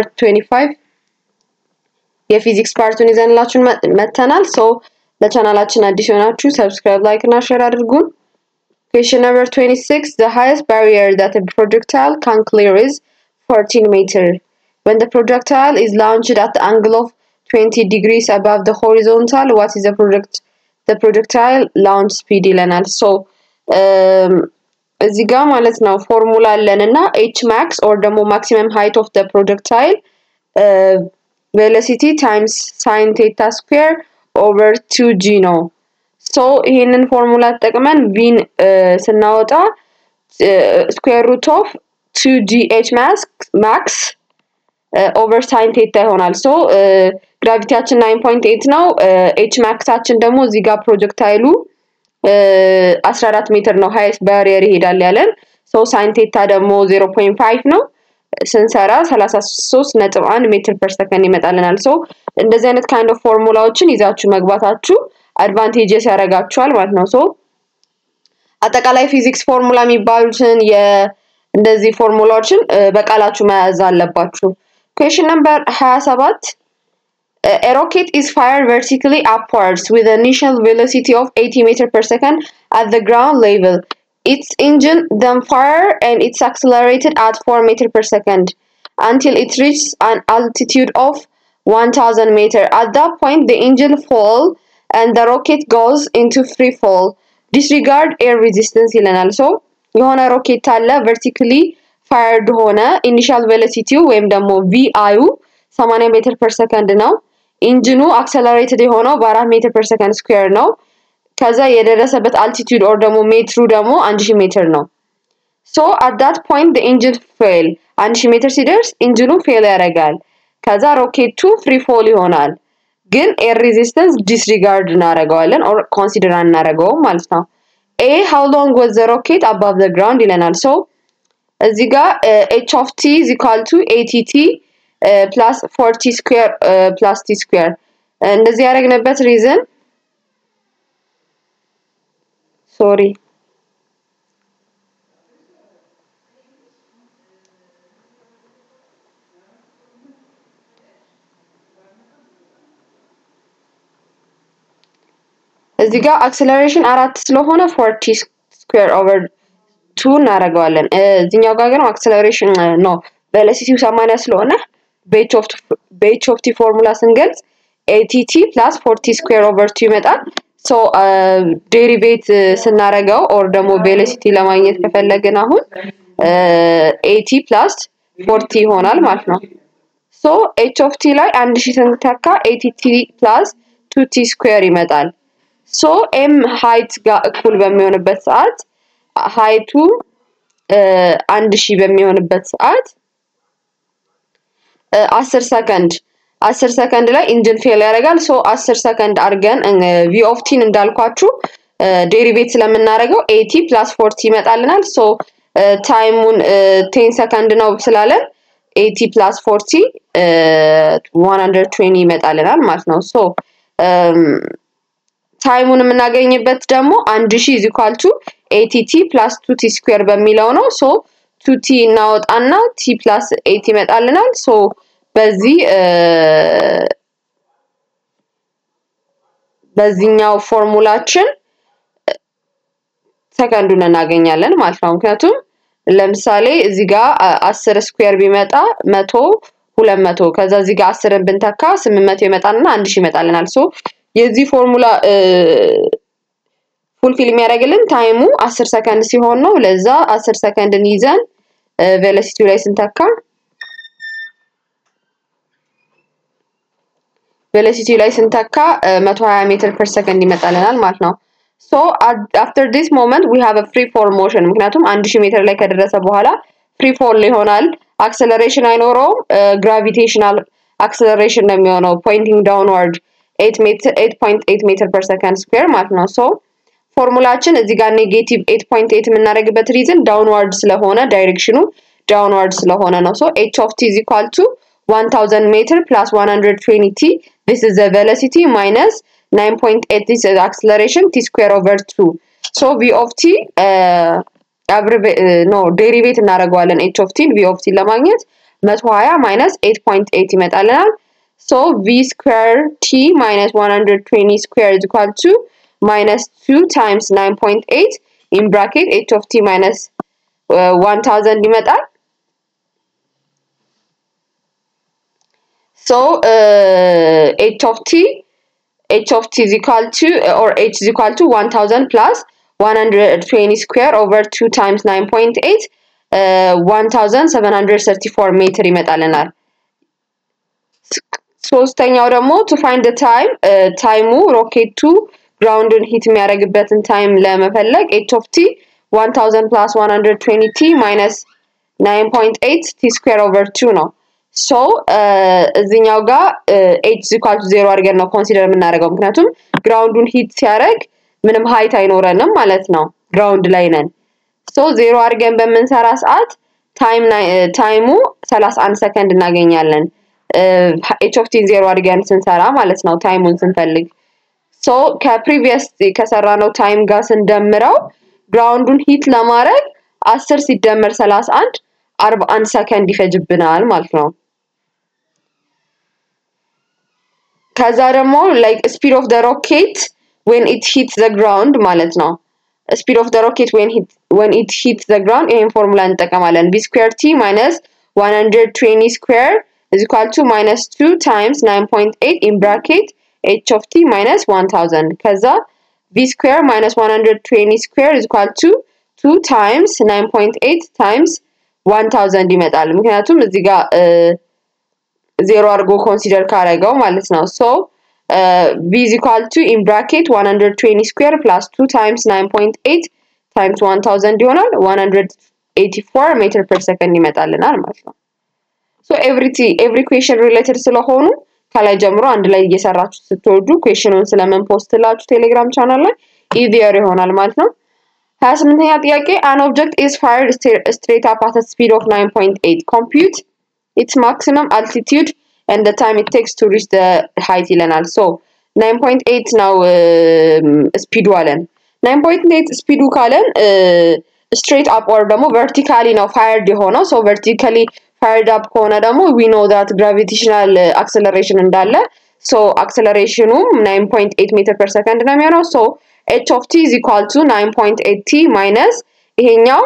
25 የፊዚክስ ፓርቱን ይዘንላችሁን መተናል። ሶ ለቻናላችን አዲስ የሆናችሁ ሰብስክራይብ፣ ላይክ እና ሼር አድርጉን። Question number 26. The highest barrier that a projectile can clear is 14 meter. When the projectile is launched at the angle of 20 degrees above the horizontal, what is the project the projectile launch speed ይለናል። ሶ እዚህ ጋር ማለት ነው ፎርሙላ አለን እና ኤች ማክስ ኦር ደግሞ ማክሲመም ሃይት ኦፍ ደ ፕሮጀክታይል velocity times sine theta square over two g ነው። so ይሄንን ፎርሙላ ተጠቅመን v ን ስናወጣ square root of two g h max over sine theta ይሆናል። so gravity ያችን nine point eight ነው። h max ኣችን ደግሞ እዚህ ጋር projectile ኡ አስራ አራት ሜትር ነው highest barrier ይሄዳል ያለን። so sine theta ደግሞ zero point five ነው ስንሰራ ሰላሳ ሶስት ነጥብ አንድ ሜትር per second ይመጣልናል። so እንደዚህ አይነት kind of formula ዎችን ይዛችሁ መግባታችሁ advantageous ያደርጋችኋል ማለት ነው። so አጠቃላይ ፊዚክስ ፎርሙላ የሚባሉትን እንደዚህ ፎርሙላዎችን በቃላችሁ መያዝ አለባችሁ። question number 27 A rocket is fired vertically upwards with an initial velocity of 80 meter per second at the ground level. Its engine then fire and it's accelerated at 4 meter per second until it reaches an altitude of 1000 meter. At that point, the engine fall and the rocket goes into free fall. Disregard air resistance ይለናል። ሶ የሆነ ሮኬት አለ ቨርቲካሊ ፋየርድ ሆነ ኢኒሻል ቬሎሲቲው ወይም ደግሞ ቪአዩ 80 ሜትር ፐር ሰከንድ ነው። ኢንጂኑ አክሰለሬትድ የሆነው በአራት ሜትር ፐር ሰከንድ ስኩዌር ነው። ከዛ የደረሰበት altitude or ደግሞ ሜትሩ ደግሞ አንድ ሺህ ሜትር ነው። so at that point engine fail አንድ ሺህ ሜትር ሲደርስ engine ኑ fail ያደርጋል። ከዛ ሮኬቱ free fall ይሆናል። ግን air resistance disregard እናደርገዋለን or consider አናደርገውም ማለት ነው። a how long was the rocket above the ground ይለናል። so እዚህ ጋር h of t is equal to eighty t plus four t square plus t square እንደዚህ ያደረግንበት reason sorry እዚህ ጋር acceleration አራት ስለሆነ four t square over two እናደርገዋለን። እዚኛው ጋር ግን acceleration ነው velocity ው ሰማንያ ስለሆነ በ h of t formula ስንገልጽ eighty t plus four t square over two ይመጣል። so derivate ስናረገው or ደግሞ velocity ለማግኘት ከፈለግን አሁን eighty plus four t ይሆናል ማለት ነው። so h of t ላይ አንድ ሺህ ስንተካ eighty t plus two t square ይመጣል። so ኤም height ጋር እኩል በሚሆንበት ሰዓት height ኡ አንድ ሺህ በሚሆንበት ሰዓት አስር ሰከንድ አስር ሰከንድ ላይ engine fail ያደርጋል። so አስር ሰከንድ አድርገን v of t ን እንዳልኳችሁ derivate ስለምናደርገው eighty plus four t ይመጣልናል። so time ኡን ten second ነው ስላለን eighty plus forty one hundred twenty ይመጣልናል ማለት ነው። so time ኡን የምናገኝበት ደግሞ አንድ ሺህ is equal to eighty t plus two t square በሚለው ነው። so two t እናወጣና t plus eight ይመጣልናል። so በዚህ በዚህኛው ፎርሙላችን ሰከንዱን እናገኛለን ማለት ነው። ምክንያቱም ለምሳሌ እዚህ ጋር አስር square ቢመጣ መቶ ሁለት መቶ ከዛ እዚህ ጋር አስርን ብንተካ ስምንት መቶ ይመጣልና አንድ ሺህ ይመጣልናል። so የዚህ formula fulfill የሚያደርግልን time ኡ አስር ሰከንድ ሲሆን ነው። ለዛ አስር ሰከንድን ይዘን velocity ው ላይ ስንተካ velocity ው ላይ ስንተካ 120 ሜትር per second ይመጣልናል ማለት ነው። so after this moment we have free fall motion ምክንያቱም 1000 ሜትር ላይ ከደረሰ በኋላ free fall ይሆናል። acceleration አይኖረውም። gravitational acceleration ነው የሚሆነው pointing downward 8.8 ሜትር per second square ማለት ነው። so formula ኣችን እዚህ ጋር negative 8.8 የምናደርግበት reason downward ስለሆነ direction ኑ downward ስለሆነ ነው። so h of t is equal to 1000 ሜትር plus 120 t this is the velocity minus 9.8 this is acceleration t square over 2 so v of t ኖ derivate እናደርገዋለን h of t ን v of t ን ለማግኘት 120 minus 8.8 ይመጣልናል። so v square t minus 120 square is equal to ማይነስ 2 ታይምስ 9.8 ኢን ብራኬት ኤች ኦፍ ቲ ማይነስ 1000 ይመጣል። ሶ ኤች ኦፍ ቲ h of t is equal to or h is equal to 1000 plus 120 square over 2 times 9.8 uh, 1734 ሜትር ይመጣልናል። ሶስተኛው ደግሞ to find the time ታይሙ ሮኬቱ ግራውንድን ሂት የሚያደርግበትን time ለመፈለግ h of t 1000 plus 120 t minus 9.8 t square over 2 ነው። so እዚኛው ጋር h is equal zero አድርገን ነው consider የምናደርገው። ምክንያቱም ground ኡን hit ሲያደርግ ምንም height አይኖረንም ማለት ነው። ground ላይ ነን። so zero አድርገን በምንሰራ ሰዓት time ኡ ሰላሳ አንድ ሰከንድ እናገኛለን። h of t ን zero አድርገን ስንሰራ ማለት ነው time ኡን ስንፈልግ so ከ previous ከሰራነው time ጋር ስንደምረው ground ኡን hit ለማድረግ አስር ሲደመር ሰላሳ አንድ አርባ አንድ ሰከንድ ይፈጅብናል ማለት ነው። ከዛ ደግሞ like speed of the rocket when it hit the ground ማለት ነው። speed of the rocket when it hit the ground ይሄን ፎርሙላ እንጠቀማለን። v square t minus 120 ስኩዌር is equal to minus 2 times 9.8 in bracket h of t minus 1000 ከዛ v square minus 120 square is equal to 2 times 9.8 times 1000 ይመጣል ምክንያቱም እዚህ ጋር ዜሮ አድርጎ ኮንሲደር ካረገው ማለት ነው ሶ v is equal to in bracket 120 square plus 2 times 9.8 times 1000 ይሆናል 184 ሜትር ፐር ሰከንድ ይመጣልናል ማለት ነው ሶ ኤቭሪቲ ኤቭሪ ኩዌሽን ሪሌትድ ስለሆኑ ከላይ ጀምሮ አንድ ላይ እየሰራችሁ ስትወዱ ኩዌሽኑን ስለምን ፖስት ላችሁ ቴሌግራም ቻናል ላይ ኢዚየር ይሆናል ማለት ነው። ሀያ ስምንተኛ ጥያቄ አን ኦብጀክት ኢዝ ፋየርድ straight up at speed of 9.8 compute its maximum altitude time it takes to reach the height ይለናል። so 9.8 ነው speed ኡ አለን። 9.8 speed ኡ ካለን straight up or ደግሞ vertically ነው fired የሆነው። so vertically fired up ከሆነ ደግሞ we know that gravitational acceleration እንዳለ so acceleration ኑም 9.8 meter per second ነው የሚሆነው. so h of t is equal to 9.8 t minus ይሄኛው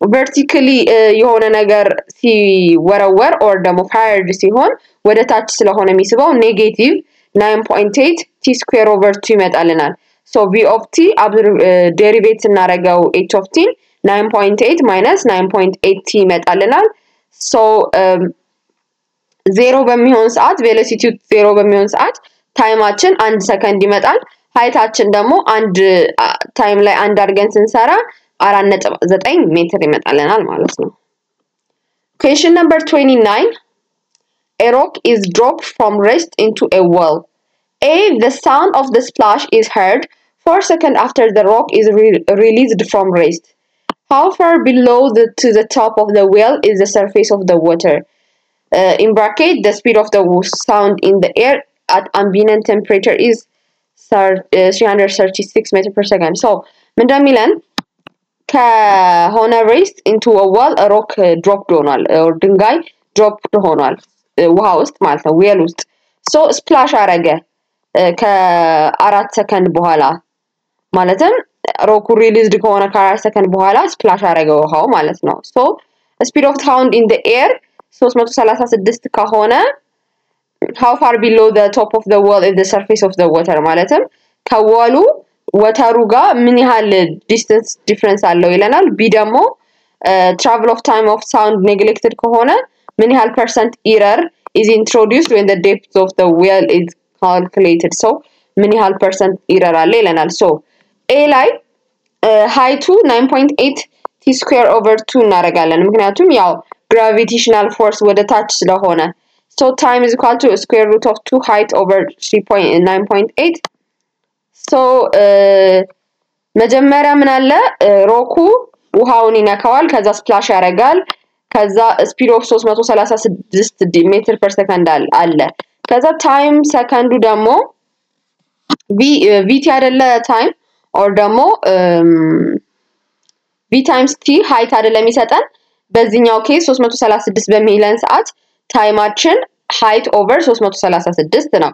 vertically የሆነ ነገር ሲወረወር or ደግሞ fired ሲሆን ወደ ታች ስለሆነ የሚስበው negative 9.8 t square over two ይመጣልናል። so v of t derivate ስናደረገው h of t 9.8 minus 9.8 t ይመጣልናል so ዜሮ በሚሆን ሰዓት velocity ው ዜሮ በሚሆን ሰዓት ታይማችን አንድ ሰከንድ ይመጣል ሀይታችን ደግሞ አንድ ታይም ላይ አንድ አድርገን ስንሰራ አራት ነጥብ ዘጠኝ ሜትር ይመጣልናል ማለት ነው ኩዌሽን ነምበር 29 A rock is dropped from rest into a well. A. The sound of the splash is heard 4 seconds after the rock is re released from rest. How far below the, to the top of the well is the surface of the water? Uh, in bracket, the speed of the sound in the air at ambient temperature is uh, 336 meters per second. So, ምንደሚለን ከሆነ ሬስት ኢንቱ ዋል ሮክ ድሮፕድ ሆኗል ድንጋይ ድሮፕድ ሆኗል ውሃ ውስጥ ማለት ነው ዌል ውስጥ ሶ ስፕላሽ አረገ ከአራት ሰከንድ በኋላ ማለትም rock ኡ released ከሆነ ከአራት ሰከንድ በኋላ splash አረገ ውሃው ማለት ነው። so speed of sound in air 336 ከሆነ how far below top of well the surface of water ማለትም ከ well ኡ water ኡ ጋር ምን ያህል distance difference አለው ይለናል። b ደግሞ travel of time of sound neglected ከሆነ ምን ያህል percent error is introduced when depth of well is calculated። so ምን ያህል percent error አለ ይለናል። so a ላይ height ኡ 9.8 t square over two እናደርጋለን። ምክንያቱም ያው gravitational force ወደ ታች ስለሆነ። so time is equal to square root of two height over 9.8 so መጀመሪያ ምን አለ? rock ኡ ውሃውን ይነካዋል ከዛ splash ያደርጋል ከዛ speed of 336 meter per second አለ። ከዛ time second ኡ ደግሞ vt አይደለ time or ደግሞ v times t height አይደለም የሚሰጠን በዚህኛው case 336 በሚለን ሰዓት time ኣችን height over 336 ነው።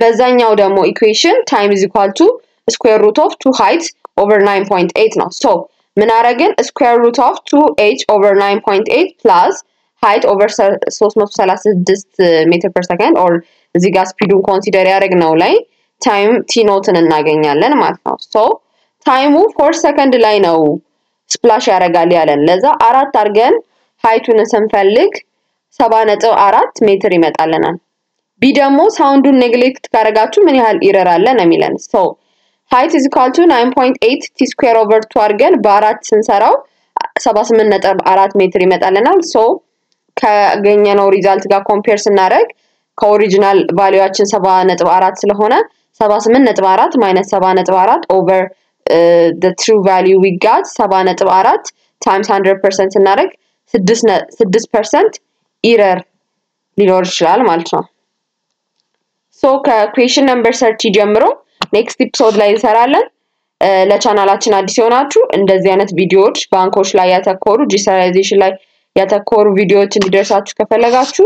በዛኛው ደግሞ equation time is equal to square root of two height over 9.8 ነው። so ምን አረግን? square root of two h over 9.8 plus height over 336 meter per second or እዚህ ጋር speed ኡን consider ያደረግነው ላይ time t እናገኛለን ማለት ነው። so time ኡ four second ላይ ነው splash ያደርጋል ያለን። ለዛ አራት አድርገን height ኡን ስንፈልግ ሰባ ነጥብ አራት ሜትር ይመጣልናል። b ደግሞ sound ኡን neglect ካደረጋችሁ ምን ያህል error አለ ነው የሚለን። so height is equal to 9.8 t square over two አድርገን በአራት ስንሰራው 78 ነጥብ አራት ሜትር ይመጣልናል። so ካገኘነው result ጋር compare ስናደርግ ከ original value ኣችን 70 ነጥብ አራት ስለሆነ 78 ነጥብ አራት minus 70 ነጥብ አራት over the true value we got 70 ነጥብ አራት times 100% ስናደርግ 6% error ሊኖር ይችላል ማለት ነው። so ከ question number thirty ጀምሮ next episode ላይ እንሰራለን። ለቻናላችን አዲስ የሆናችሁ እንደዚህ አይነት ቪዲዮዎች ባንኮች ላይ ያተኮሩ digitalization ላይ ያተኮሩ ቪዲዮዎች እንዲደርሳችሁ ከፈለጋችሁ